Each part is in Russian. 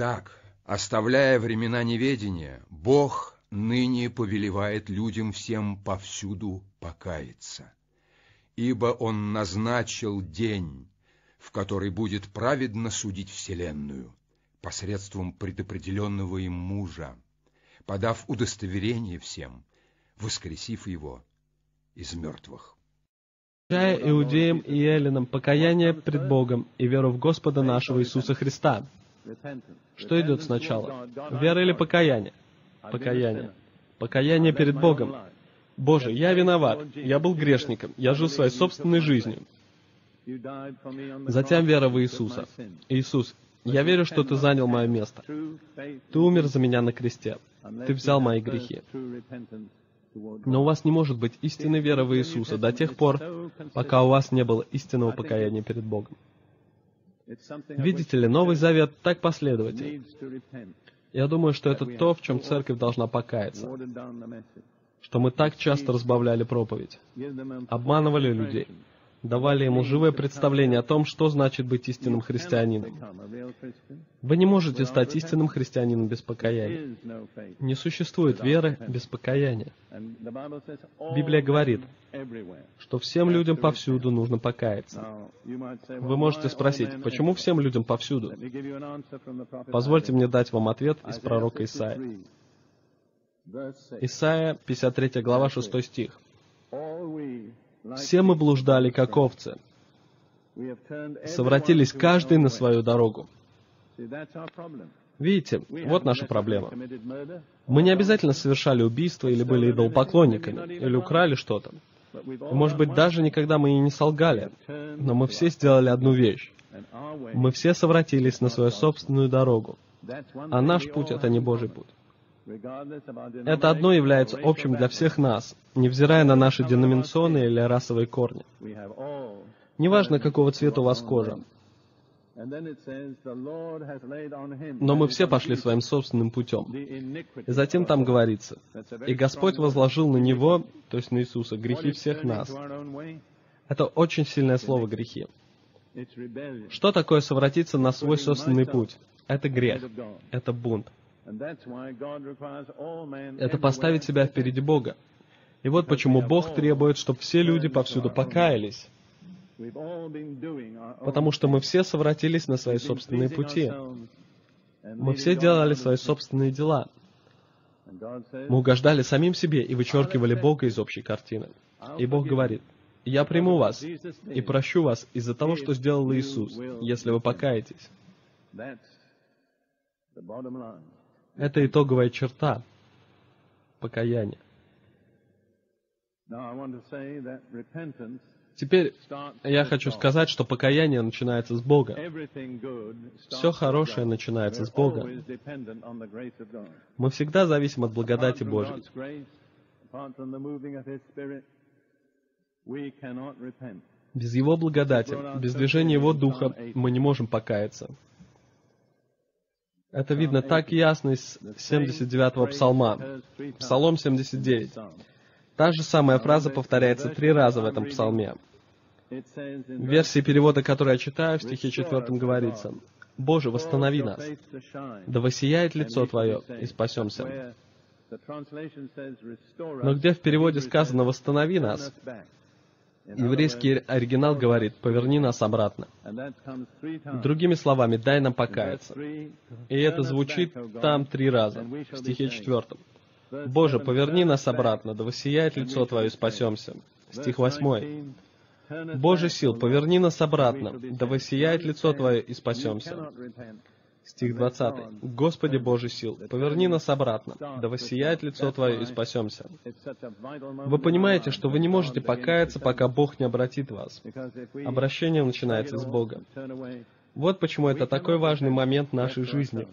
Итак, оставляя времена неведения, Бог ныне повелевает людям всем повсюду покаяться. Ибо Он назначил день, в который будет праведно судить Вселенную посредством предопределенного им мужа, подав удостоверение всем, воскресив его из мертвых. иудеям и эллинам покаяние пред Богом и веру в Господа нашего Иисуса Христа. Что идет сначала? Вера или покаяние? Покаяние. Покаяние перед Богом. Боже, я виноват, я был грешником, я жил своей собственной жизнью. Затем вера в Иисуса. Иисус, я верю, что Ты занял мое место. Ты умер за меня на кресте. Ты взял мои грехи. Но у вас не может быть истинной веры в Иисуса до тех пор, пока у вас не было истинного покаяния перед Богом. Видите ли, Новый Завет так последователен. Я думаю, что это то, в чем церковь должна покаяться. Что мы так часто разбавляли проповедь, обманывали людей, давали ему живое представление о том, что значит быть истинным христианином. Вы не можете стать истинным христианином без покаяния. Не существует веры без покаяния. Библия говорит, что всем людям повсюду нужно покаяться. Вы можете спросить, почему всем людям повсюду? Позвольте мне дать вам ответ из пророка Исаия. Исаия, 53 глава, 6 стих. Все мы блуждали, как овцы. Совратились каждый на свою дорогу. Видите, вот наша проблема. Мы не обязательно совершали убийство или были идолопоклонниками, или украли что-то. Может быть, даже никогда мы и не солгали, но мы все сделали одну вещь. Мы все совратились на свою собственную дорогу. А наш путь — это не Божий путь. Это одно является общим для всех нас, невзирая на наши деноминационные или расовые корни. Неважно, какого цвета у вас кожа. Но мы все пошли своим собственным путем. И затем там говорится, «И Господь возложил на Него, то есть на Иисуса, грехи всех нас». Это очень сильное слово «грехи». Что такое совратиться на свой собственный путь? Это грех, это бунт. Это поставить себя впереди Бога. И вот почему Бог требует, чтобы все люди повсюду покаялись. Потому что мы все совратились на свои собственные пути. Мы все делали свои собственные дела. Мы угождали самим себе и вычеркивали Бога из общей картины. И Бог говорит, «Я приму вас и прощу вас из-за того, что сделал Иисус, если вы покаетесь». Это итоговая черта покаяния. Теперь я хочу сказать, что покаяние начинается с Бога. Все хорошее начинается с Бога. Мы всегда зависим от благодати Божьей. Без Его благодати, без движения Его Духа мы не можем покаяться. Это видно так ясно из 79-го псалма. Псалом 79. Та же самая фраза повторяется три раза в этом псалме. В версии перевода, которую я читаю, в стихе 4 говорится, «Боже, восстанови нас, да воссияет лицо Твое, и спасемся». Но где в переводе сказано «восстанови нас», Еврейский оригинал говорит, поверни нас обратно. Другими словами, дай нам покаяться. И это звучит там три раза, в стихе четвертом. Боже, поверни нас обратно, да воссияет лицо Твое, и спасемся. Стих восьмой. Боже сил, поверни нас обратно, да воссияет лицо Твое, и спасемся. Стих 20. «Господи Боже сил, поверни нас обратно, да воссияет лицо Твое и спасемся». Вы понимаете, что вы не можете покаяться, пока Бог не обратит вас. Обращение начинается с Бога. Вот почему это такой важный момент нашей жизни,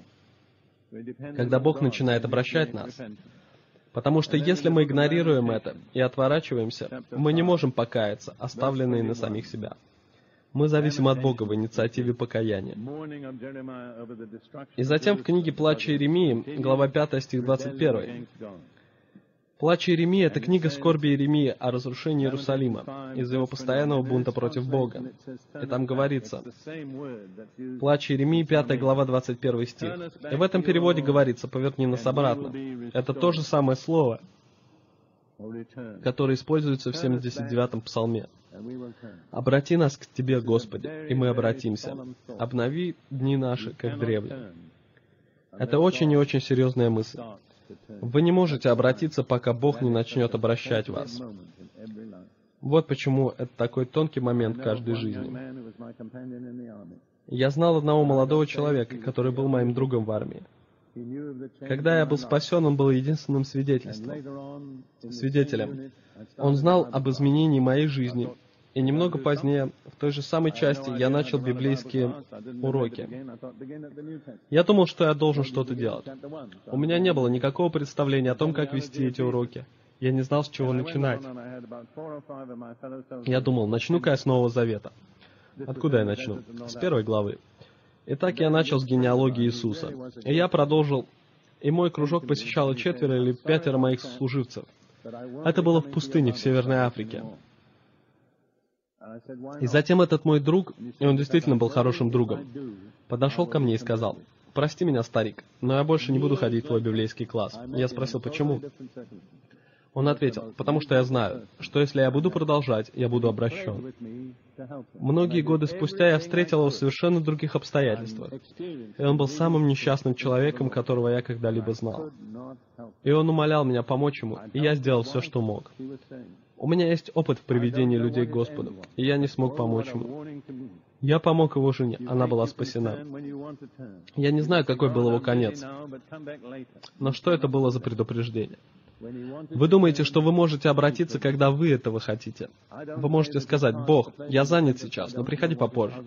когда Бог начинает обращать нас. Потому что если мы игнорируем это и отворачиваемся, мы не можем покаяться, оставленные на самих себя. Мы зависим от Бога в инициативе покаяния. И затем в книге «Плача Иеремии», глава 5, стих 21. Плач Иеремии — это книга скорби Иеремии о разрушении Иерусалима из-за его постоянного бунта против Бога. И там говорится, Плач Иеремии, 5 глава, 21 стих. И в этом переводе говорится «поверни нас обратно». Это то же самое слово, которое используется в 79-м псалме. «Обрати нас к Тебе, Господи, и мы обратимся. Обнови дни наши, как древле». Это очень и очень серьезная мысль. Вы не можете обратиться, пока Бог не начнет обращать вас. Вот почему это такой тонкий момент каждой жизни. Я знал одного молодого человека, который был моим другом в армии. Когда я был спасен, он был единственным свидетельством, свидетелем. Он знал об изменении моей жизни, и немного позднее, в той же самой части, я начал библейские уроки. Я думал, что я должен что-то делать. У меня не было никакого представления о том, как вести эти уроки. Я не знал, с чего начинать. Я думал, начну-ка я с Нового Завета. Откуда я начну? С первой главы. Итак, я начал с генеалогии Иисуса. И я продолжил, и мой кружок посещало четверо или пятеро моих служивцев. Это было в пустыне в Северной Африке. И затем этот мой друг, и он действительно был хорошим другом, подошел ко мне и сказал, «Прости меня, старик, но я больше не буду ходить в твой библейский класс». Я спросил, почему? Он ответил, «Потому что я знаю, что если я буду продолжать, я буду обращен». Многие годы спустя я встретил его в совершенно других обстоятельствах, и он был самым несчастным человеком, которого я когда-либо знал. И он умолял меня помочь ему, и я сделал все, что мог. У меня есть опыт в приведении людей к Господу, и я не смог помочь ему. Я помог его жене, она была спасена. Я не знаю, какой был его конец, но что это было за предупреждение? Вы думаете, что вы можете обратиться, когда вы этого хотите. Вы можете сказать, «Бог, я занят сейчас, но приходи попозже».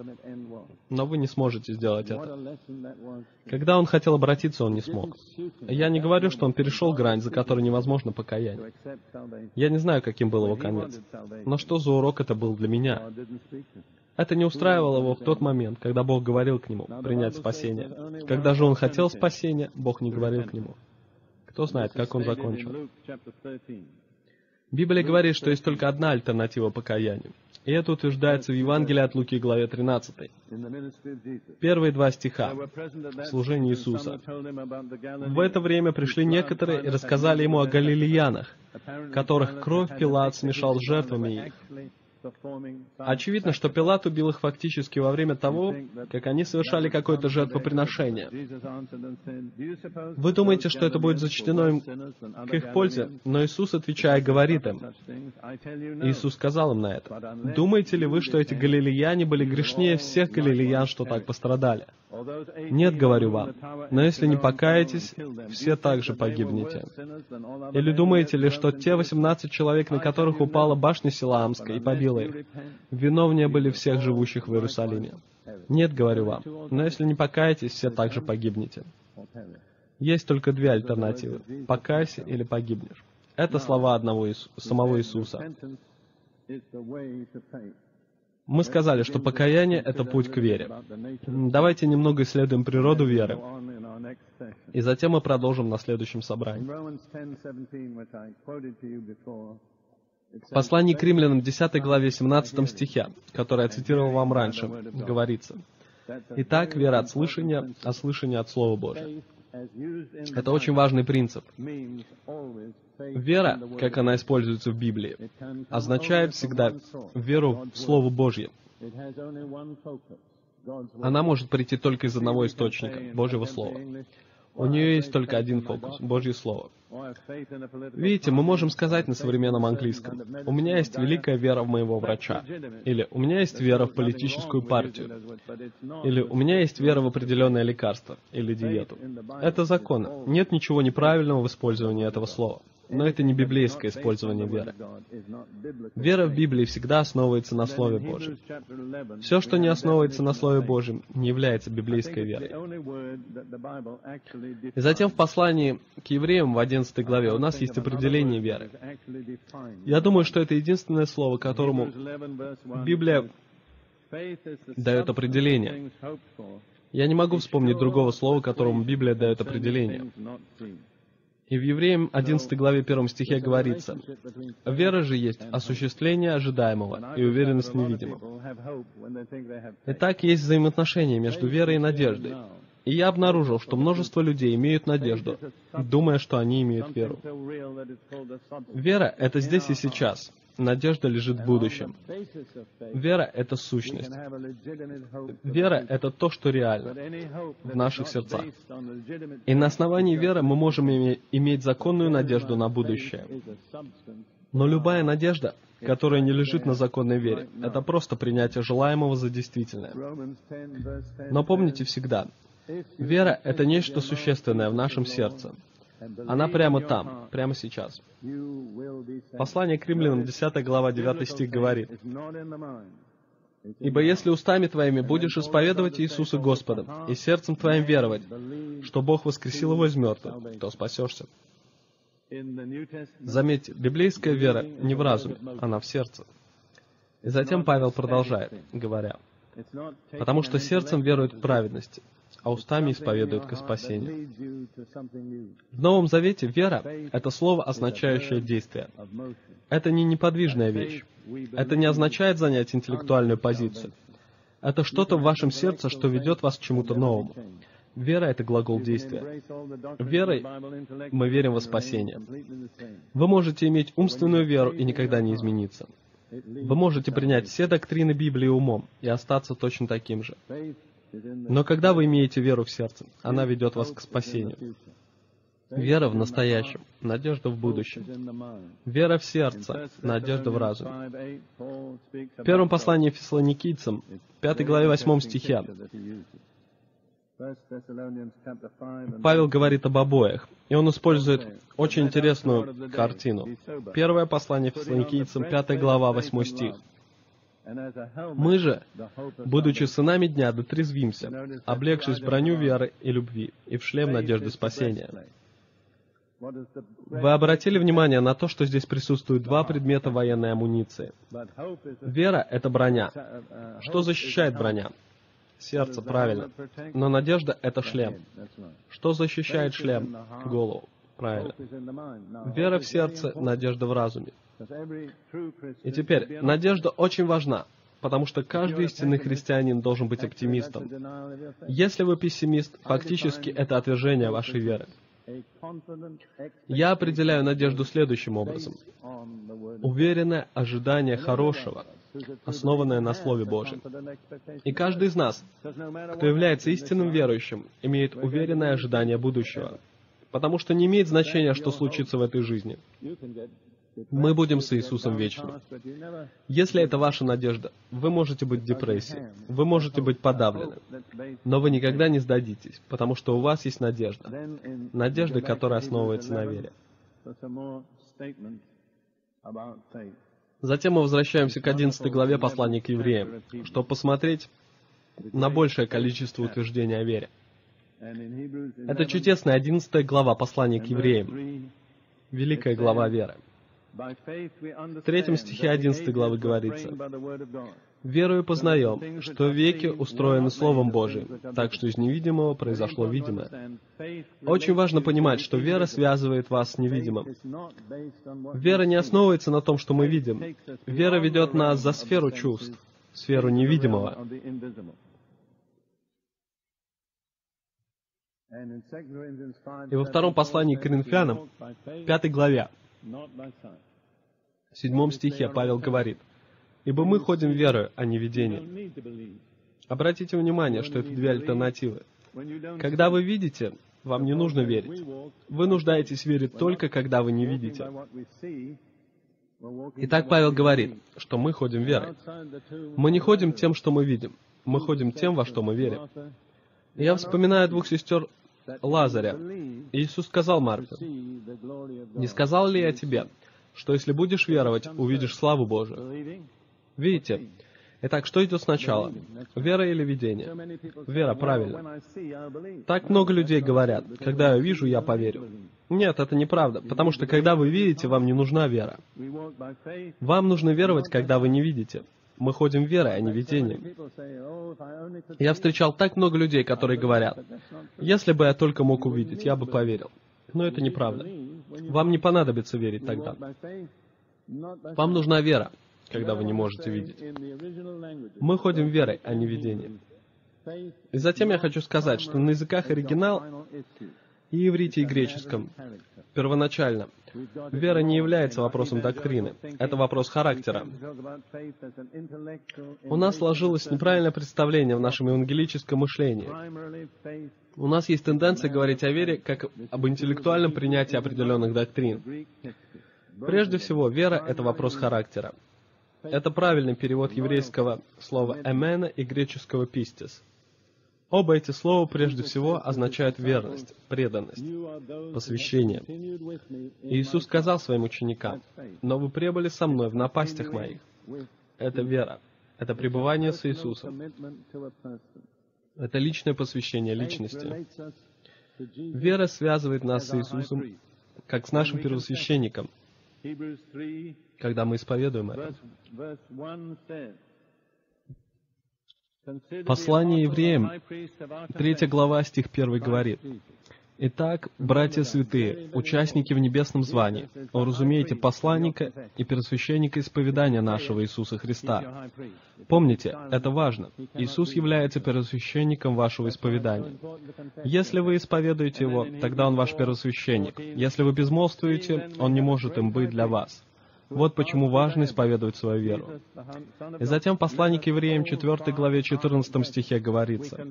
Но вы не сможете сделать это. Когда он хотел обратиться, он не смог. Я не говорю, что он перешел грань, за которой невозможно покаяние. Я не знаю, каким был его конец. Но что за урок это был для меня? Это не устраивало его в тот момент, когда Бог говорил к нему принять спасение. Когда же он хотел спасения, Бог не говорил к нему. Кто знает, как он закончил. Библия говорит, что есть только одна альтернатива покаянию. И это утверждается в Евангелии от Луки, главе 13. Первые два стиха в служении Иисуса. В это время пришли некоторые и рассказали ему о галилеянах, которых кровь Пилат смешал с жертвами их. Очевидно, что Пилат убил их фактически во время того, как они совершали какое-то жертвоприношение. Вы думаете, что это будет зачтено им к их пользе, но Иисус, отвечая, говорит им. Иисус сказал им на это. Думаете ли вы, что эти галилеяне были грешнее всех галилеян, что так пострадали? Нет, говорю вам, но если не покаетесь, все также погибнете. Или думаете ли, что те 18 человек, на которых упала башня Силаамская и побила их, виновнее были всех живущих в Иерусалиме? Нет, говорю вам, но если не покаетесь, все также погибнете. Есть только две альтернативы – покайся или погибнешь. Это слова одного Иису, самого Иисуса. Мы сказали, что покаяние — это путь к вере. Давайте немного исследуем природу веры. И затем мы продолжим на следующем собрании. В послании к римлянам 10 главе 17 стихе, который я цитировал вам раньше, говорится, «Итак, вера от слышания, а слышание от Слова Божия». Это очень важный принцип. Вера, как она используется в Библии, означает всегда веру в Слово Божье. Она может прийти только из одного источника, Божьего Слова. У нее есть только один фокус — Божье Слово. Видите, мы можем сказать на современном английском, «У меня есть великая вера в моего врача», или «У меня есть вера в политическую партию», или «У меня есть вера в определенное лекарство» или диету. Это закон. Нет ничего неправильного в использовании этого слова. Но это не библейское использование веры. Вера в Библии всегда основывается на Слове Божьем. Все, что не основывается на Слове Божьем, не является библейской верой. И затем в послании к евреям в 11 главе у нас есть определение веры. Я думаю, что это единственное слово, которому Библия дает определение. Я не могу вспомнить другого слова, которому Библия дает определение. И в Евреям 11 главе 1 стихе говорится, «Вера же есть осуществление ожидаемого и уверенность в невидимом». Итак, есть взаимоотношения между верой и надеждой. И я обнаружил, что множество людей имеют надежду, думая, что они имеют веру. Вера — это здесь и сейчас. Надежда лежит в будущем. Вера — это сущность. Вера — это то, что реально в наших сердцах. И на основании веры мы можем иметь законную надежду на будущее. Но любая надежда, которая не лежит на законной вере, это просто принятие желаемого за действительное. Но помните всегда, вера — это нечто существенное в нашем сердце. Она прямо там, прямо сейчас. Послание к римлянам, 10 глава, 9 стих говорит, «Ибо если устами твоими будешь исповедовать Иисуса Господа и сердцем твоим веровать, что Бог воскресил его из мертвых, то спасешься». Заметьте, библейская вера не в разуме, она в сердце. И затем Павел продолжает, говоря, «Потому что сердцем веруют в праведности, а устами исповедуют к спасению. В Новом Завете вера — это слово, означающее действие. Это не неподвижная вещь. Это не означает занять интеллектуальную позицию. Это что-то в вашем сердце, что ведет вас к чему-то новому. Вера — это глагол действия. Верой мы верим во спасение. Вы можете иметь умственную веру и никогда не измениться. Вы можете принять все доктрины Библии умом и остаться точно таким же. Но когда вы имеете веру в сердце, она ведет вас к спасению. Вера в настоящем, надежда в будущем. Вера в сердце, надежда в разуме. В первом послании фессалоникийцам, 5 главе 8 стихе, Павел говорит об обоих, и он использует очень интересную картину. Первое послание фессалоникийцам, 5 глава, 8 стих. Мы же, будучи сынами дня, дотрезвимся, облегшись броню веры и любви и в шлем надежды спасения. Вы обратили внимание на то, что здесь присутствуют два предмета военной амуниции. Вера — это броня. Что защищает броня? Сердце, правильно. Но надежда — это шлем. Что защищает шлем? Голову. Правильно. Вера в сердце, надежда в разуме. И теперь, надежда очень важна, потому что каждый истинный христианин должен быть оптимистом. Если вы пессимист, фактически это отвержение вашей веры. Я определяю надежду следующим образом. Уверенное ожидание хорошего, основанное на Слове Божьем. И каждый из нас, кто является истинным верующим, имеет уверенное ожидание будущего. Потому что не имеет значения, что случится в этой жизни. Мы будем с Иисусом вечно. Если это ваша надежда, вы можете быть в депрессии, вы можете быть подавлены, но вы никогда не сдадитесь, потому что у вас есть надежда. Надежда, которая основывается на вере. Затем мы возвращаемся к 11 главе послания к евреям, чтобы посмотреть на большее количество утверждений о вере. Это чудесная 11 глава послания к евреям, великая глава веры. В третьем стихе 11 главы говорится, «Верою познаем, что веки устроены Словом Божиим, так что из невидимого произошло видимое». Очень важно понимать, что вера связывает вас с невидимым. Вера не основывается на том, что мы видим. Вера ведет нас за сферу чувств, сферу невидимого. И во втором послании к Коринфянам, пятой главе, в седьмом стихе Павел говорит, «Ибо мы ходим верою, а не видением». Обратите внимание, что это две альтернативы. Когда вы видите, вам не нужно верить. Вы нуждаетесь верить только, когда вы не видите. Итак, Павел говорит, что мы ходим верой. Мы не ходим тем, что мы видим. Мы ходим тем, во что мы верим. Я вспоминаю двух сестер Лазаря. Иисус сказал Марку, «Не сказал ли я тебе, что если будешь веровать, увидишь славу Божию?» Видите? Итак, что идет сначала? Вера или видение? Вера, правильно. Так много людей говорят, когда я вижу, я поверю. Нет, это неправда, потому что когда вы видите, вам не нужна вера. Вам нужно веровать, когда вы не видите. Мы ходим верой, а не видением. Я встречал так много людей, которые говорят, если бы я только мог увидеть, я бы поверил. Но это неправда. Вам не понадобится верить тогда. Вам нужна вера, когда вы не можете видеть. Мы ходим верой, а не видением. И затем я хочу сказать, что на языках оригинал и иврите, и греческом первоначально вера не является вопросом доктрины, это вопрос характера. У нас сложилось неправильное представление в нашем евангелическом мышлении. У нас есть тенденция говорить о вере как об интеллектуальном принятии определенных доктрин. Прежде всего, вера — это вопрос характера. Это правильный перевод еврейского слова «эмена» и греческого «пистис». Оба эти слова прежде всего означают верность, преданность, посвящение. Иисус сказал своим ученикам, «Но вы пребыли со мной в напастях моих». Это вера, это пребывание с Иисусом. Это личное посвящение личности. Вера связывает нас с Иисусом, как с нашим первосвященником, когда мы исповедуем это. Послание евреям, 3 глава, стих 1 говорит, Итак, братья святые, участники в небесном звании, уразумейте посланника и первосвященника исповедания нашего Иисуса Христа. Помните, это важно. Иисус является первосвященником вашего исповедания. Если вы исповедуете Его, тогда Он ваш первосвященник. Если вы безмолвствуете, Он не может им быть для вас. Вот почему важно исповедовать свою веру. И затем посланник евреям 4 главе 14 стихе говорится,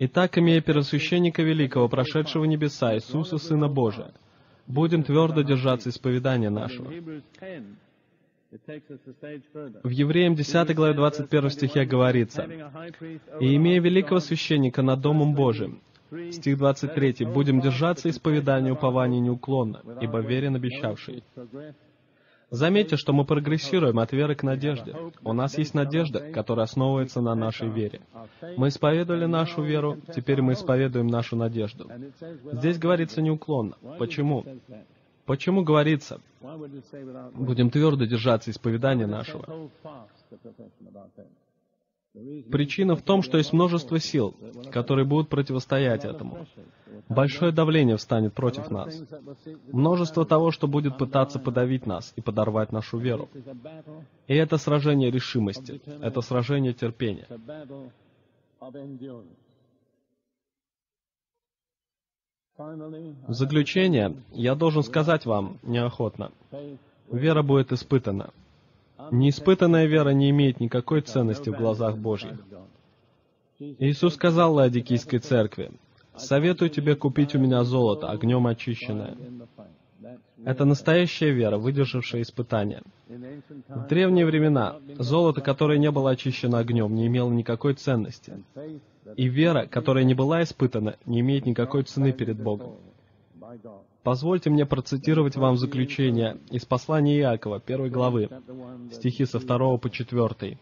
«Итак, имея первосвященника великого, прошедшего небеса, Иисуса, Сына Божия, будем твердо держаться исповедания нашего». В Евреям 10 главе 21 стихе говорится, «И имея великого священника над Домом Божиим, Стих 23. «Будем держаться исповедания упования неуклонно, ибо верен обещавший». Заметьте, что мы прогрессируем от веры к надежде. У нас есть надежда, которая основывается на нашей вере. Мы исповедовали нашу веру, теперь мы исповедуем нашу надежду. Здесь говорится неуклонно. Почему? Почему говорится, будем твердо держаться исповедания нашего? Причина в том, что есть множество сил, которые будут противостоять этому. Большое давление встанет против нас. Множество того, что будет пытаться подавить нас и подорвать нашу веру. И это сражение решимости, это сражение терпения. В заключение, я должен сказать вам неохотно, вера будет испытана. Неиспытанная вера не имеет никакой ценности в глазах Божьих. Иисус сказал Ладикийской церкви, «Советую тебе купить у меня золото, огнем очищенное». Это настоящая вера, выдержавшая испытания. В древние времена золото, которое не было очищено огнем, не имело никакой ценности. И вера, которая не была испытана, не имеет никакой цены перед Богом. Позвольте мне процитировать вам заключение из послания Иакова, первой главы, стихи со 2 по 4.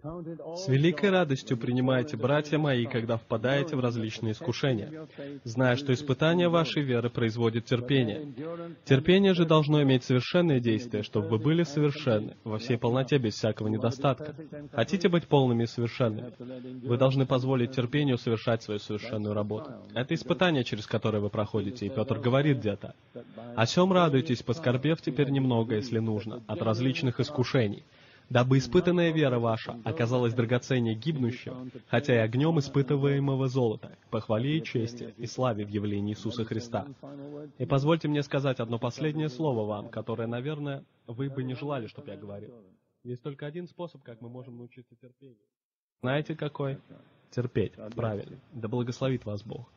С великой радостью принимайте, братья мои, когда впадаете в различные искушения, зная, что испытание вашей веры производит терпение. Терпение же должно иметь совершенное действие, чтобы вы были совершенны, во всей полноте, без всякого недостатка. Хотите быть полными и совершенными? Вы должны позволить терпению совершать свою совершенную работу. Это испытание, через которое вы проходите, и Петр говорит где-то. «О чем радуйтесь, поскорбев теперь немного, если нужно, от различных искушений» дабы испытанная вера ваша оказалась драгоценнее гибнущего, хотя и огнем испытываемого золота, похвале и чести и славе в явлении Иисуса Христа. И позвольте мне сказать одно последнее слово вам, которое, наверное, вы бы не желали, чтобы я говорил. Есть только один способ, как мы можем научиться терпению. Знаете какой? Терпеть. Правильно. Да благословит вас Бог.